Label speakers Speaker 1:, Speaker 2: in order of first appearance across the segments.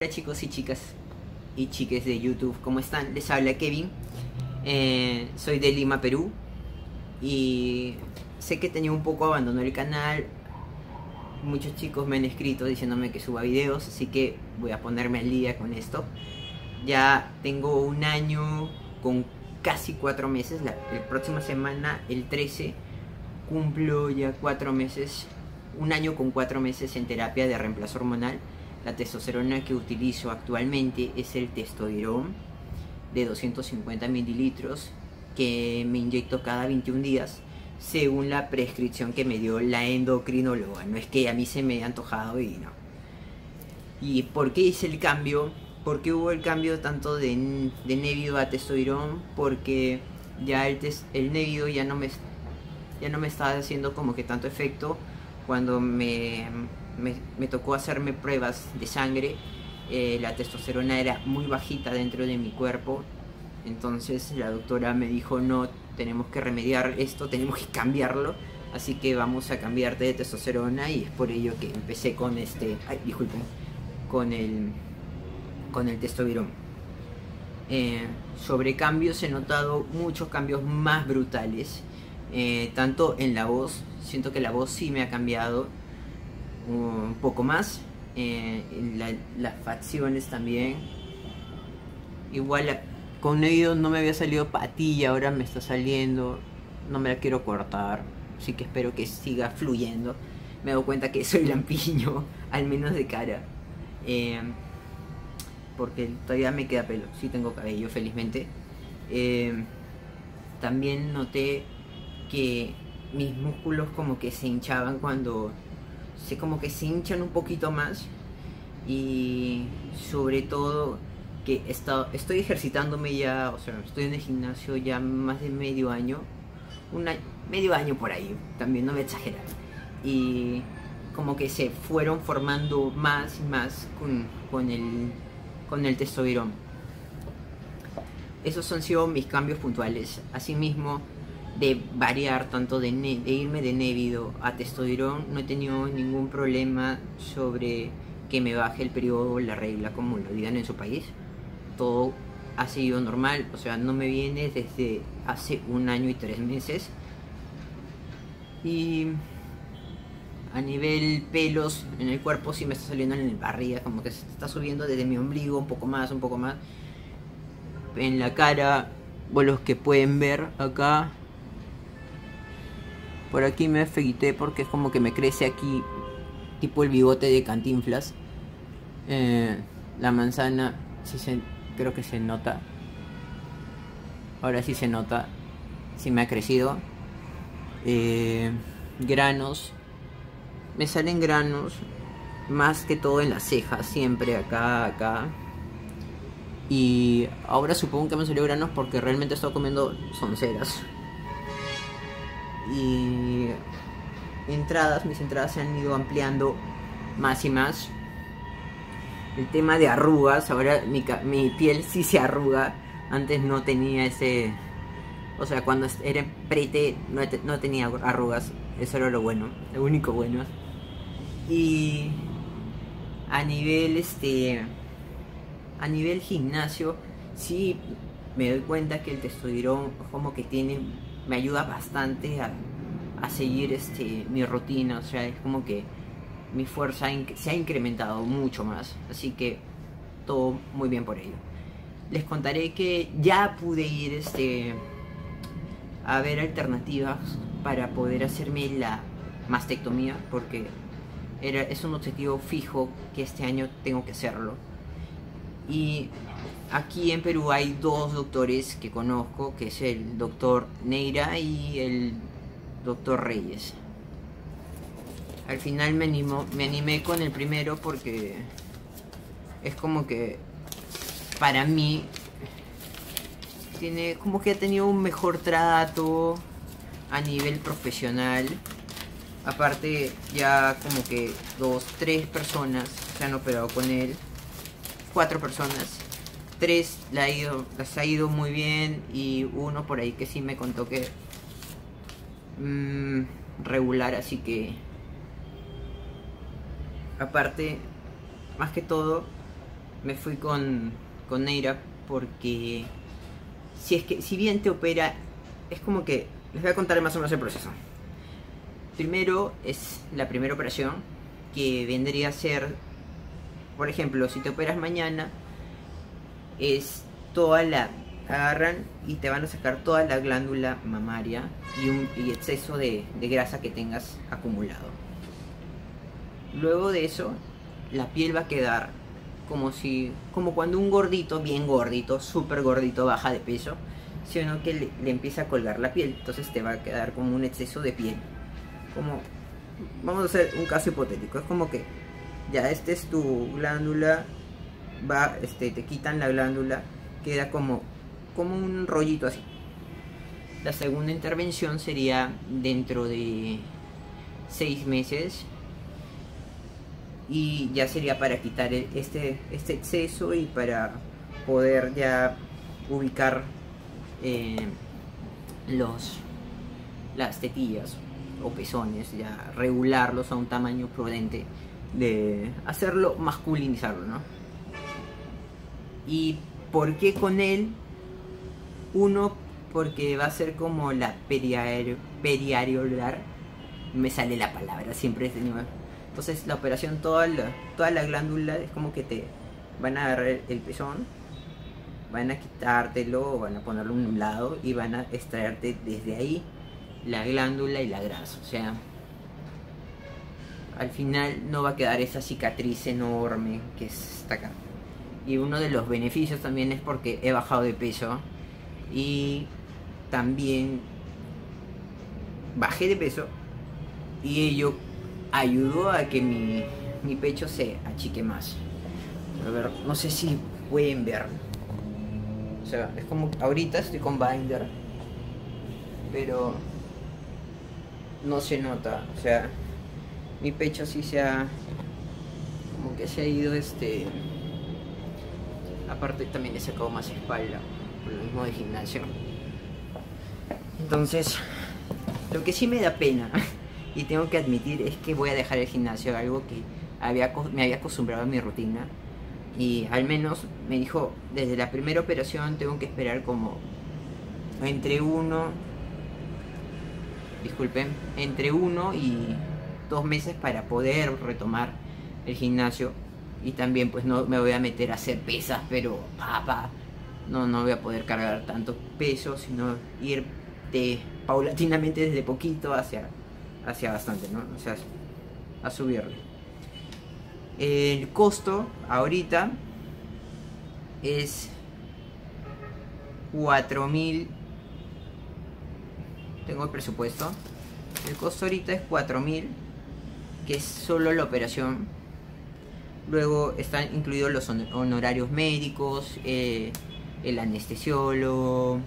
Speaker 1: Hola chicos y chicas y chiques de YouTube, ¿cómo están? Les habla Kevin, eh, soy de Lima, Perú y sé que tenía un poco abandonado el canal, muchos chicos me han escrito diciéndome que suba videos, así que voy a ponerme al día con esto. Ya tengo un año con casi cuatro meses, la, próxima semana, el 13, cumplo ya cuatro meses, un año con cuatro meses en terapia de reemplazo hormonal la testosterona que utilizo actualmente es el testosterón de 250 mililitros que me inyecto cada 21 días según la prescripción que me dio la endocrinóloga. No es que a mí se me haya antojado y no. ¿Y por qué hice el cambio? ¿Por qué hubo el cambio tanto de, de Nevido a testosterón? Porque ya el, el Nevido ya no me ya no me estaba haciendo como que tanto efecto cuando me me, tocó hacerme pruebas de sangre, eh, la testosterona era muy bajita dentro de mi cuerpo, entonces la doctora me dijo, no, tenemos que remediar esto, tenemos que cambiarlo, así que vamos a cambiarte de testosterona y es por ello que empecé con este, ay, disculpen, con el, con el testosterona. Eh, sobre cambios he notado muchos cambios más brutales, eh, tanto en la voz, siento que la voz sí me ha cambiado, un poco más. Eh, las facciones también. Igual con ello no me había salido patilla, ahora me está saliendo. No me la quiero cortar. Así que espero que siga fluyendo. Me dado cuenta que soy lampiño, al menos de cara. Eh, porque todavía me queda pelo. Sí tengo cabello, felizmente. Eh, también noté que mis músculos como que se hinchaban cuando se como que se hinchan un poquito más y sobre todo que estoy ejercitándome ya, o sea, estoy en el gimnasio ya más de medio año, un medio año por ahí, también no me exagerar, y como que se fueron formando más y más con, con el, con el testosterón. Esos han sido mis cambios puntuales. Asimismo, de variar tanto de, irme de névido a testosterón, no he tenido ningún problema sobre que me baje el periodo o la regla, como lo digan en su país. Todo ha sido normal, o sea, no me viene desde hace un año y tres meses. Y a nivel pelos en el cuerpo sí me está saliendo en el barriga, como que se está subiendo desde mi ombligo un poco más, un poco más. En la cara, vos los que pueden ver acá, por aquí me afeité porque es como que me crece aquí tipo el bigote de cantinflas. Eh, la manzana, sí se, creo que se nota. Ahora sí se nota. Sí me ha crecido. Eh, granos. Me salen granos. Más que todo en las cejas. Siempre acá, acá. Y ahora supongo que me salió granos porque realmente he estado comiendo sonceras y entradas, mis entradas se han ido ampliando más y más. El tema de arrugas, ahora mi, mi piel sí se arruga, antes no tenía ese... O sea, cuando era prete no, no tenía arrugas, eso era lo bueno, lo único bueno. Y a nivel este a nivel gimnasio sí me doy cuenta que el testosterón como que tiene me ayuda bastante a, seguir este, mi rutina, o sea, es como que mi fuerza se ha incrementado mucho más, así que todo muy bien por ello. Les contaré que ya pude ir este, a ver alternativas para poder hacerme la mastectomía, porque era, es un objetivo fijo que este año tengo que hacerlo. Y aquí en Perú hay dos doctores que conozco, que es el doctor Neira y el doctor Reyes. Al final me, animo, me animé con el primero porque es como que para mí tiene como que ha tenido un mejor trato a nivel profesional. Aparte ya como que dos, tres personas se han operado con él. Cuatro personas tres la ha ido, las ha ido muy bien y uno por ahí que sí me contó que mmm, regular, así que aparte, más que todo, me fui con, con Neira porque si es que si bien te opera, es como que les voy a contar más o menos el proceso. Primero es la primera operación que vendría a ser, por ejemplo, si te operas mañana, es toda la agarran y te van a sacar toda la glándula mamaria y un exceso de, de grasa que tengas acumulado. Luego de eso, la piel va a quedar como si como cuando un gordito bien gordito súper gordito baja de peso sino que le, le, empieza a colgar la piel entonces te va a quedar como un exceso de piel como vamos a hacer un caso hipotético es como que ya este es tu glándula va este te quitan la glándula queda como como un rollito así. La segunda intervención sería dentro de seis meses y ya sería para quitar este, este exceso y para poder ya ubicar eh, los las tetillas o pezones, ya regularlos a un tamaño prudente de hacerlo masculinizarlo, ¿no? ¿Y por qué con él? Uno, porque va a ser como la periareolar, me sale la palabra, siempre nuevo entonces la operación, toda la, toda la glándula es como que te van a agarrar el pezón, van a quitártelo, van a ponerlo en un lado y van a extraerte desde ahí la glándula y la grasa. O sea, al final no va a quedar esa cicatriz enorme que está acá. Y uno de los beneficios también es porque he bajado de peso y también bajé de peso y ello ayudó a que mi, mi pecho se achique más. A ver, no sé si pueden ver. O sea, es como ahorita estoy con binder, pero no se nota. O sea, mi pecho sí se ha como que se ha ido este aparte también he sacado más espalda por lo mismo de gimnasio entonces lo que sí me da pena y tengo que admitir es que voy a dejar el gimnasio, algo que había, me había acostumbrado a mi rutina. Y al menos me dijo, desde la primera operación tengo que esperar como entre uno, disculpen, entre uno y dos meses para poder retomar el gimnasio. Y también pues no me voy a meter a hacer pesas, pero papá, no, no voy a poder cargar tanto peso, sino ir de, paulatinamente desde poquito hacia hacia bastante, ¿no? O sea, a subirle. El costo ahorita es 4000 tengo el presupuesto el costo ahorita es 4000 que es solo la operación luego están incluidos los honorarios médicos eh, el anestesiólogo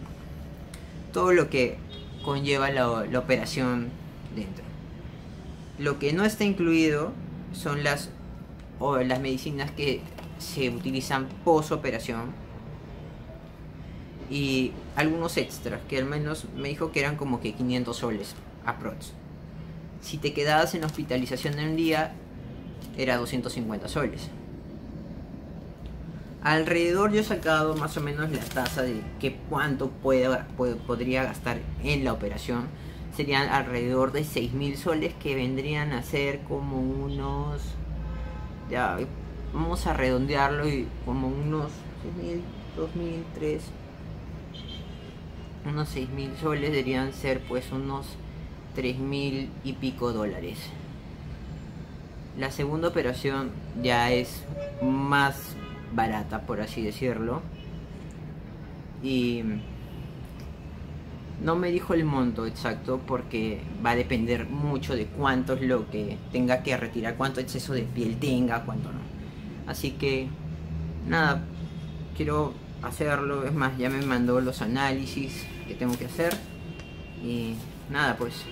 Speaker 1: todo lo que conlleva la, operación dentro lo que no está incluido son las, o las medicinas que se utilizan post operación y algunos extras que al menos me dijo que eran como que 500 soles aprox. Si te quedabas en hospitalización en un día era 250 soles. Alrededor yo he sacado más o menos la tasa de que cuánto puede, podría gastar en la operación serían alrededor de 6.000 soles que vendrían a ser como unos ya vamos a redondearlo y como unos 6.000 2.000 3 unos 6.000 soles deberían ser pues unos 3.000 y pico dólares la segunda operación ya es más barata por así decirlo y no me dijo el monto exacto porque va a depender mucho de cuánto es lo que tenga que retirar, cuánto exceso de piel tenga, cuánto no. Así que, nada, quiero hacerlo. Es más, ya me mandó los análisis que tengo que hacer. Y nada, pues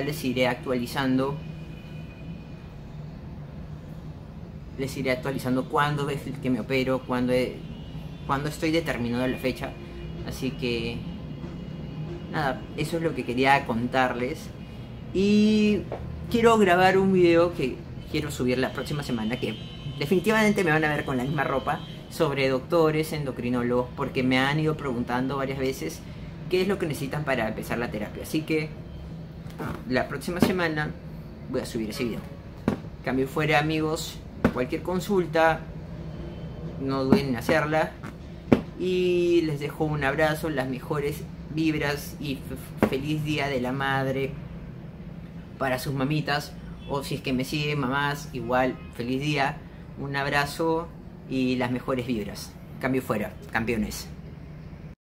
Speaker 1: les iré actualizando. Les iré actualizando cuándo es el que me opero, cuándo, cuándo estoy determinando la fecha. Así que nada, eso es lo que quería contarles. Y quiero grabar un video que quiero subir la próxima semana, que definitivamente me van a ver con la misma ropa sobre doctores, endocrinólogos, porque me han ido preguntando varias veces qué es lo que necesitan para empezar la terapia. Así que la próxima semana voy a subir ese video. Cambio fuera amigos, cualquier consulta, no duden en hacerla. Y les dejo un abrazo, las mejores vibras y feliz día de la madre para sus mamitas. O si es que me siguen mamás, igual feliz día. Un abrazo y las mejores vibras. Cambio fuera, campeones.